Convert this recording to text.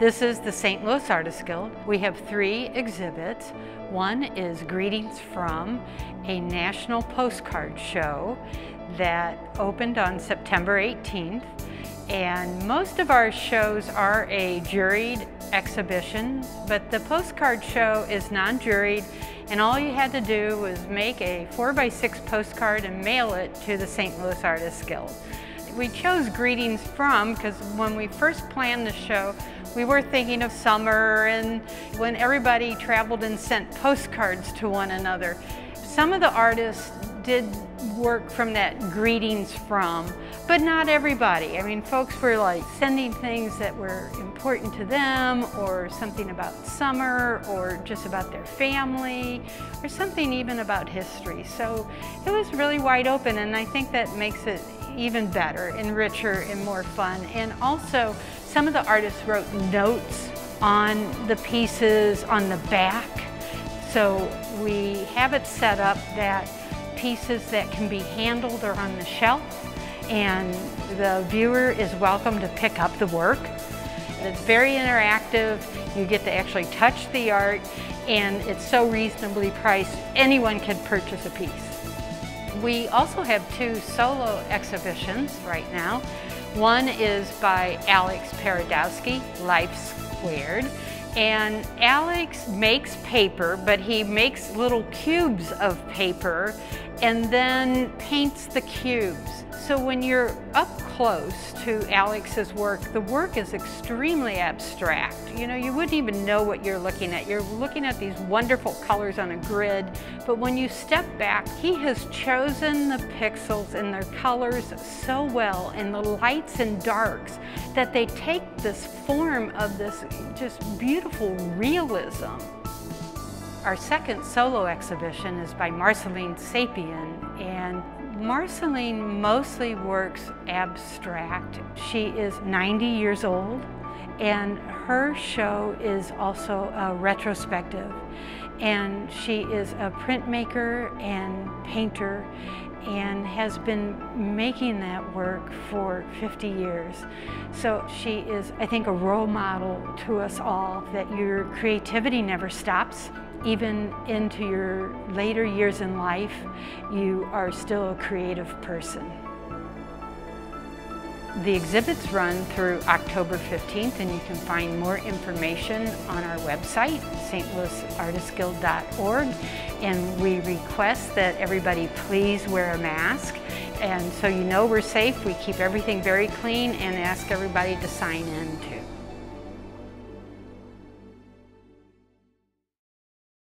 This is the St. Louis Artists Guild. We have three exhibits. One is Greetings from a national postcard show that opened on September 18th. And most of our shows are a juried exhibition, but the postcard show is non-juried and all you had to do was make a 4 by 6 postcard and mail it to the St. Louis Artists Guild. We chose Greetings From because when we first planned the show, we were thinking of summer and when everybody traveled and sent postcards to one another. Some of the artists did work from that greetings from, but not everybody. I mean, folks were like sending things that were important to them or something about summer or just about their family or something even about history. So it was really wide open and I think that makes it even better and richer and more fun. And also, some of the artists wrote notes on the pieces on the back. So we have it set up that pieces that can be handled are on the shelf and the viewer is welcome to pick up the work. It's very interactive. You get to actually touch the art and it's so reasonably priced, anyone can purchase a piece. We also have two solo exhibitions right now. One is by Alex Paradowski, Life Squared. And Alex makes paper, but he makes little cubes of paper and then paints the cubes. So when you're up close to Alex's work, the work is extremely abstract. You know, you wouldn't even know what you're looking at. You're looking at these wonderful colors on a grid, but when you step back, he has chosen the pixels and their colors so well and the lights and darks that they take this form of this just beautiful realism. Our second solo exhibition is by Marceline Saphian and Marceline mostly works abstract. She is 90 years old and her show is also a retrospective and she is a printmaker and painter and has been making that work for 50 years. So she is, I think, a role model to us all that your creativity never stops. Even into your later years in life, you are still a creative person. The exhibits run through October 15th and you can find more information on our website, stlouisartistsguild.org. And we request that everybody please wear a mask. And so you know we're safe, we keep everything very clean and ask everybody to sign in too.